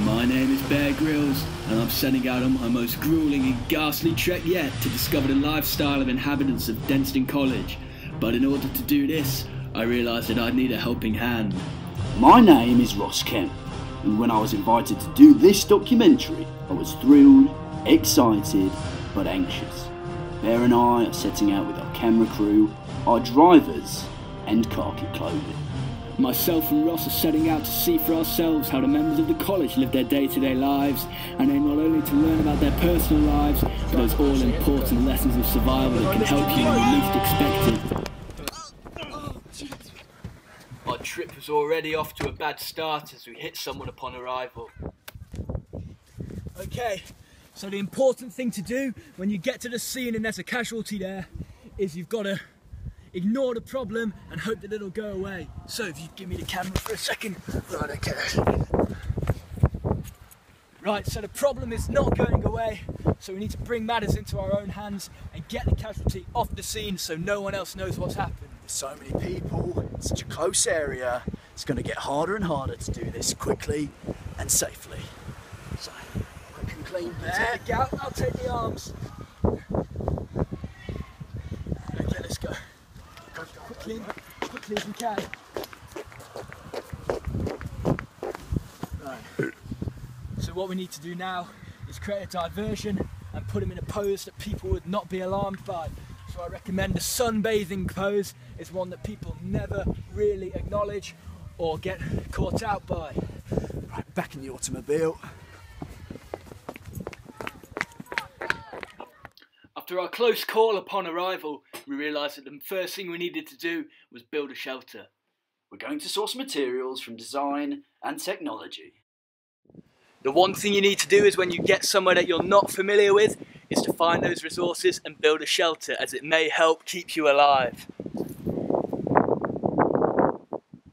My name is Bear Grylls, and I'm setting out on my most grueling and ghastly trek yet to discover the lifestyle of inhabitants of Denstone College. But in order to do this, I realised that I'd need a helping hand. My name is Ross Kemp, and when I was invited to do this documentary, I was thrilled, excited, but anxious. Bear and I are setting out with our camera crew, our drivers, and khaki clothing. Myself and Ross are setting out to see for ourselves how the members of the college live their day-to-day lives, and aim not only to learn about their personal lives, but those all-important lessons of survival that can help you when you least expect it. Our trip was already off to a bad start as we hit someone upon arrival. Okay, so the important thing to do when you get to the scene and there's a casualty there is you've got to ignore the problem and hope that it'll go away. So if you give me the camera for a second. Right, okay. Right, so the problem is not going away, so we need to bring matters into our own hands and get the casualty off the scene so no one else knows what's happened. There's so many people, in such a close area, it's going to get harder and harder to do this quickly and safely. So, quick and clean there. Take gout, I'll take the arms. Okay, let's go. Quickly, quickly as we can. Right. So what we need to do now is create a diversion and put him in a pose that people would not be alarmed by. So I recommend the sunbathing pose is one that people never really acknowledge or get caught out by. Right, back in the automobile. After our close call upon arrival, we realised that the first thing we needed to do was build a shelter. We're going to source materials from design and technology. The one thing you need to do is when you get somewhere that you're not familiar with, is to find those resources and build a shelter as it may help keep you alive.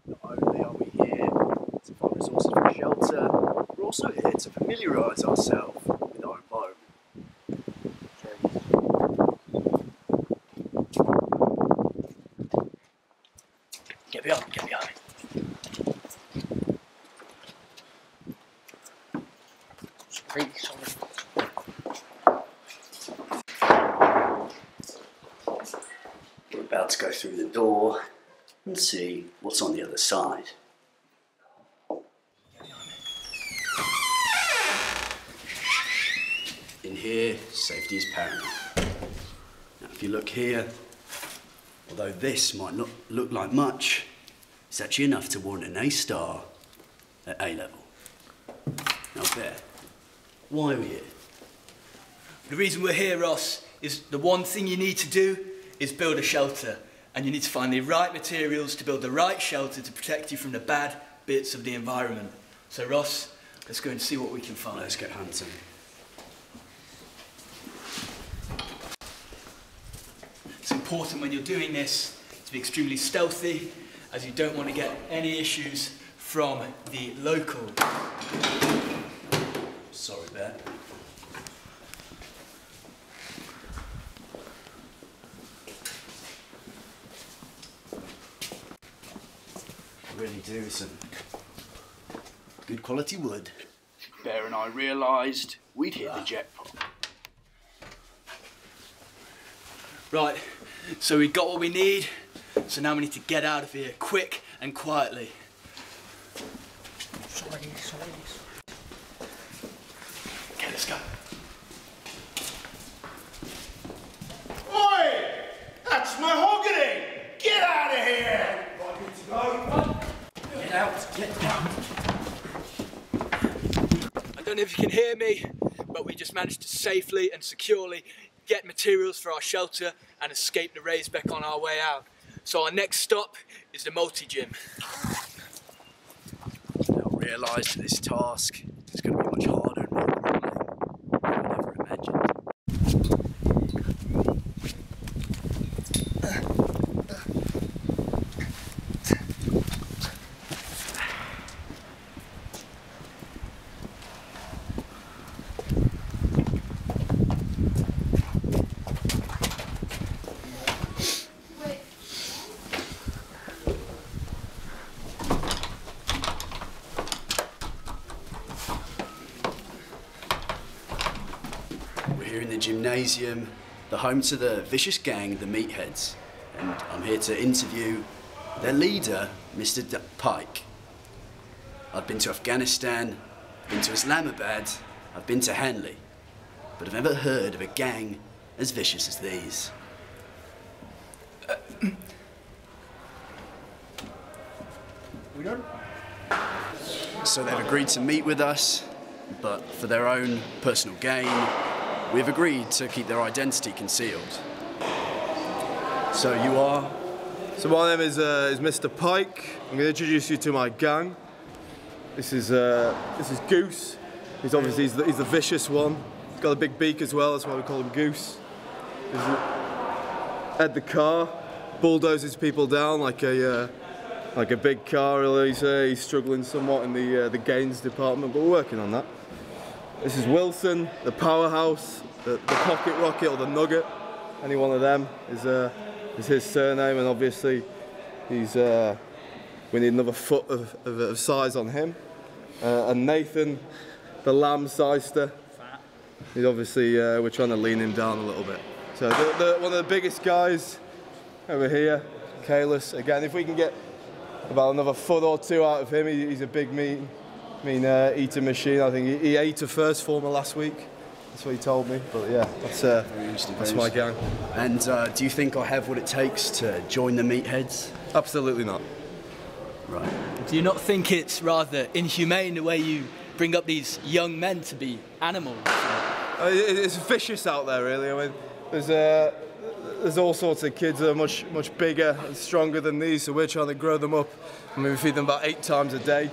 Not only are we here to find resources for shelter, we're also here to familiarise ourselves with our environment. Get behind, get. Pretty solid. We're about to go through the door and see what's on the other side. In here, safety is paramount. Now, if you look here, although this might not look like much, it's actually enough to warrant an A star at A level. Now, Bear, why are we here? The reason we're here, Ross, is the one thing you need to do is build a shelter. And you need to find the right materials to build the right shelter to protect you from the bad bits of the environment. So, Ross, let's go and see what we can find. Let's get hunting. Important when you're doing this to be extremely stealthy, as you don't want to get any issues from the local. Sorry, Bear. Really do some good quality wood. Bear and I realised we'd hit the ah. jackpot. Right, so we got what we need, so now we need to get out of here quick and quietly. Sorry, sorry. Okay, let's go. Oi! That's mahogany! Get out of here! Get out, get down. I don't know if you can hear me, but we just managed to safely and securely get materials for our shelter and escape the raise back on our way out. So our next stop is the multi-gym. Now realise that this task is going to be much harder gymnasium, the home to the vicious gang, the Meatheads. And I'm here to interview their leader, Mr. D- Pike. I've been to Afghanistan, been to Islamabad, I've been to Hanley, but I've never heard of a gang as vicious as these. So they've agreed to meet with us, but for their own personal gain, we've agreed to keep their identity concealed. So you are? So my name is, uh, is Mr. Pike. I'm going to introduce you to my gang. This is uh, this is Goose. He's obviously he's the, he's the vicious one. He's got a big beak as well. That's why we call him Goose. Is Ed the car bulldozes people down like a uh, like a big car. He's, uh, he's struggling somewhat in the uh, the gains department, but we're working on that. This is Wilson, the powerhouse, the, the pocket rocket or the nugget. Any one of them is uh, is his surname, and obviously he's uh, we need another foot of, of, of size on him. Uh, and Nathan, the lamb sister. He's obviously uh, we're trying to lean him down a little bit. So the, the, one of the biggest guys over here, Kalis. Again, if we can get about another foot or two out of him, he, he's a big meat, mean uh, eating machine. I think he, he ate a first former last week. That's what he told me. But yeah, that's uh, that's very my gang. And uh, do you think I have what it takes to join the Meatheads? Absolutely not. Right. Do you not think it's rather inhumane the way you bring up these young men to be animals? Uh, It's vicious out there, really. I mean, there's uh, there's all sorts of kids that are much much bigger and stronger than these, so we're trying to grow them up. I mean, we feed them about eight times a day.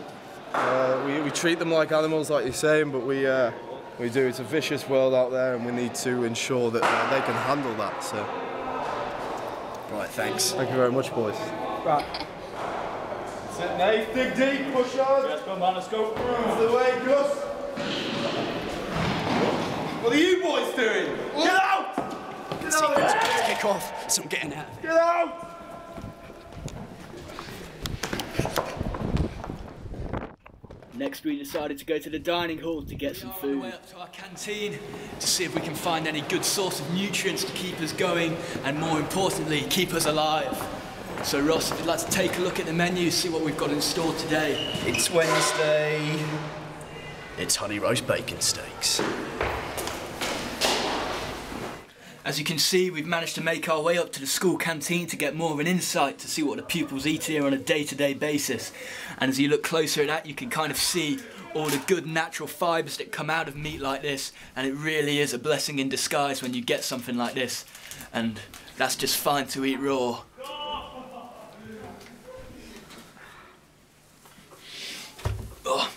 Uh, we, we treat them like animals, like you're saying, but we uh, we do. It's a vicious world out there, and we need to ensure that uh, they can handle that. So, Right, thanks. thank you very much, boys. Right. Sit, Nate. Dig deep. Push on. Let's go, man. Let's go. Move the way, Gus. What are you boys doing? Get out! Get out! of here. Let's kick off, so I'm getting out. Get out! Next, we decided to go to the dining hall to get some food. We are on way up to our canteen to see if we can find any good source of nutrients to keep us going and more importantly, keep us alive. So Ross, if you'd like to take a look at the menu, see what we've got in store today. It's Wednesday. It's honey roast bacon steaks. As you can see, we've managed to make our way up to the school canteen to get more of an insight to see what the pupils eat here on a day-to-day basis. And as you look closer at that, you can kind of see all the good natural fibres that come out of meat like this. And it really is a blessing in disguise when you get something like this. And that's just fine to eat raw. Oh.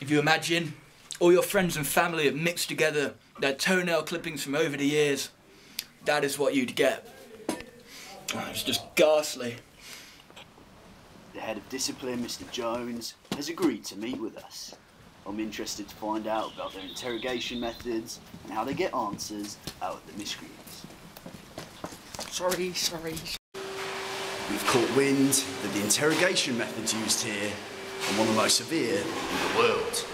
If you imagine all your friends and family have mixed together their toenail clippings from over the years, that is what you'd get. Oh, It's just ghastly. The head of discipline, Mr. Jones, has agreed to meet with us. I'm interested to find out about their interrogation methods and how they get answers out of the miscreants. Sorry, sorry. We've caught wind that the interrogation methods used here are one of the most severe in the world.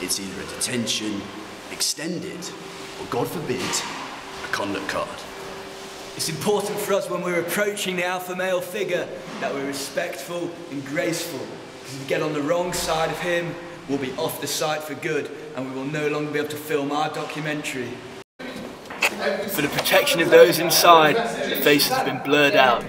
It's either a detention, extended, or God forbid, a conduct card. It's important for us when we're approaching the alpha male figure that we're respectful and graceful. Because if we get on the wrong side of him, we'll be off the site for good and we will no longer be able to film our documentary. For the protection of those inside, the faces have been blurred out.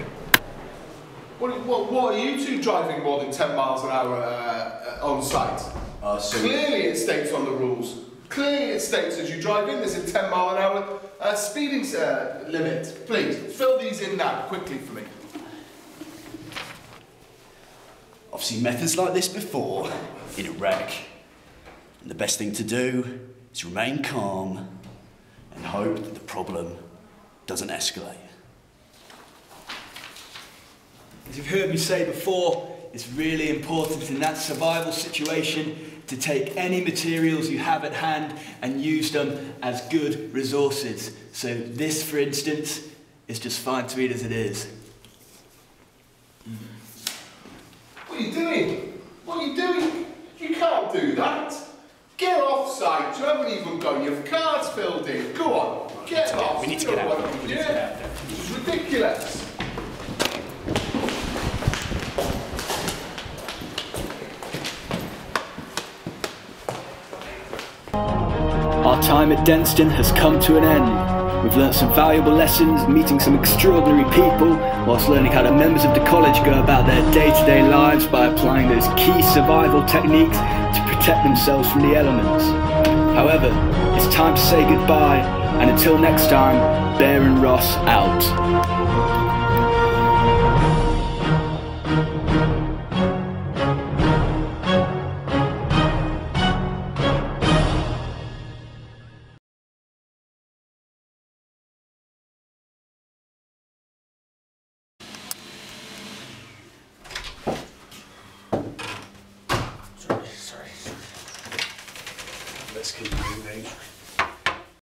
What, what, what are you two driving more than 10 miles an hour uh, uh, on site? Uh, so- Clearly it states on the rules. Clearly it states as you drive in there's a 10 mile an hour uh, speeding uh, limit. Please, fill these in now, quickly for me. I've seen methods like this before in Iraq. And the best thing to do is remain calm and hope that the problem doesn't escalate. As you've heard me say before, it's really important in that survival situation to take any materials you have at hand and use them as good resources. So this, for instance, is just fine to eat as it is. What are you doing? What are you doing? You can't do that. Get off site you haven't even got your cards filled in. Go on, get off. we need to get know out. what- We yeah. get out. It's ridiculous. Time at Denstone has come to an end. We've learnt some valuable lessons, meeting some extraordinary people, whilst learning how the members of the college go about their day-to-day lives by applying those key survival techniques to protect themselves from the elements. However, it's time to say goodbye, and until next time, Bear and Ross out.